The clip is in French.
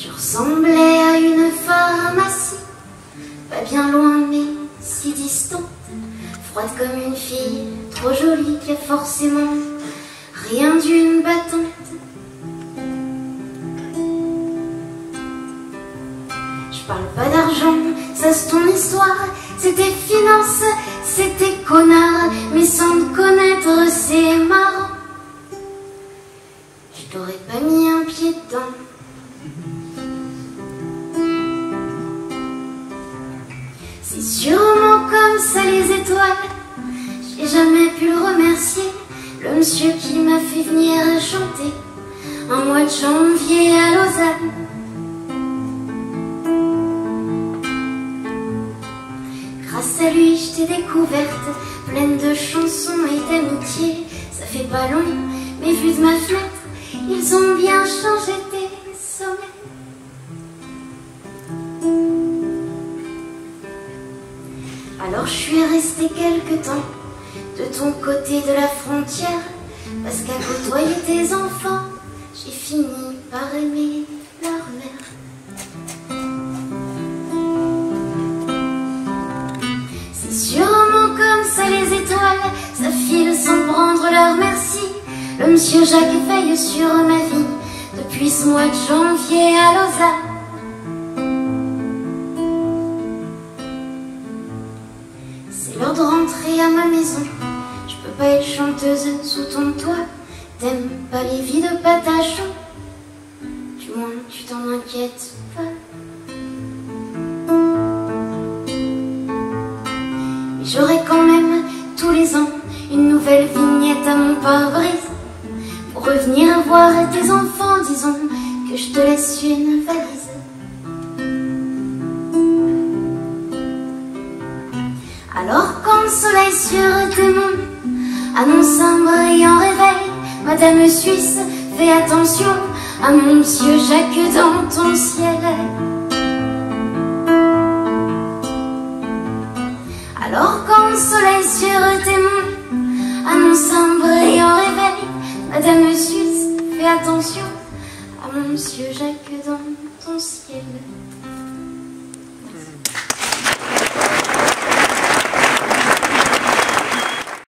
Tu ressemblais à une pharmacie, pas bien loin mais si distante, froide comme une fille, trop jolie qui a forcément rien d'une battante. Je parle pas d'argent, ça c'est ton histoire, c'était finance, c'était connard, mais sans te connaître c'est marrant. Je t'aurais pas mis un pied dedans. C'est sûrement comme ça les étoiles. J'ai jamais pu le remercier, le monsieur qui m'a fait venir chanter un mois de janvier à Lausanne. Grâce à lui, je t'ai découverte, pleine de chansons et d'amitié. Ça fait pas long, mais vu de ma fenêtre, ils ont bien changé Alors je suis restée quelque temps de ton côté de la frontière, parce qu'à côtoyer tes enfants, j'ai fini par aimer leur mère. C'est sûrement comme ça les étoiles, ça file sans prendre leur merci. Le monsieur Jacques veille sur ma vie depuis ce mois de janvier à Lausanne. L'heure de rentrer à ma maison. Je peux pas être chanteuse sous ton toit. T'aimes pas les vies de patachon? Du moins, tu t'en inquiètes pas. Mais j'aurai quand même tous les ans une nouvelle vignette à mon pare-brise. Pour revenir voir tes enfants, disons que je te laisse une valise. Soleil sur tes monts annonce un brillant réveil, Madame Suisse, fais attention à mon monsieur Jacques dans ton ciel. Alors quand le soleil sur tes monts annonce un brillant réveil, Madame Suisse, fais attention à mon monsieur Jacques dans ton ciel.